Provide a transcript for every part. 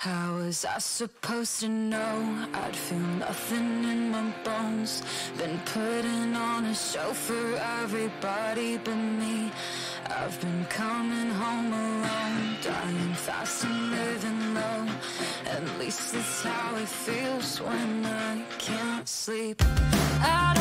How was I supposed to know I'd feel nothing in my bones? Been putting on a show for everybody but me. I've been coming home alone, dying fast and living low. At least that's how it feels when I can't sleep. I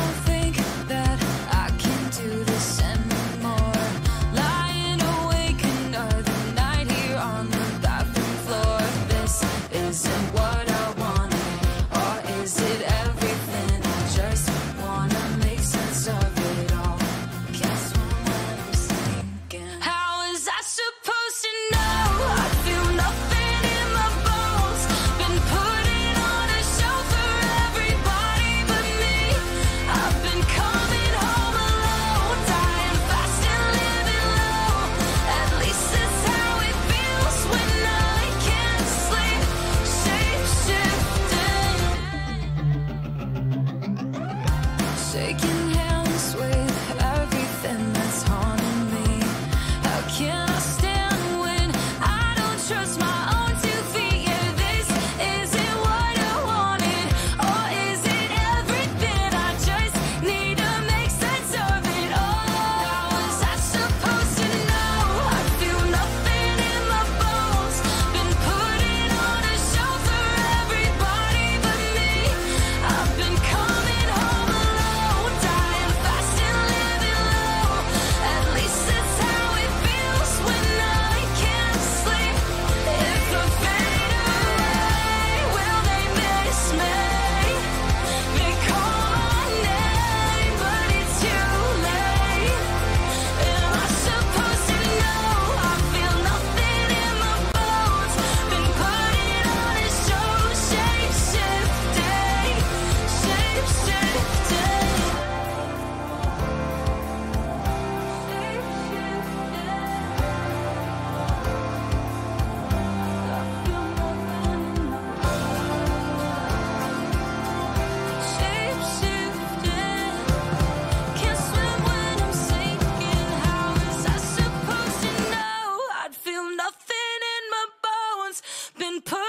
been put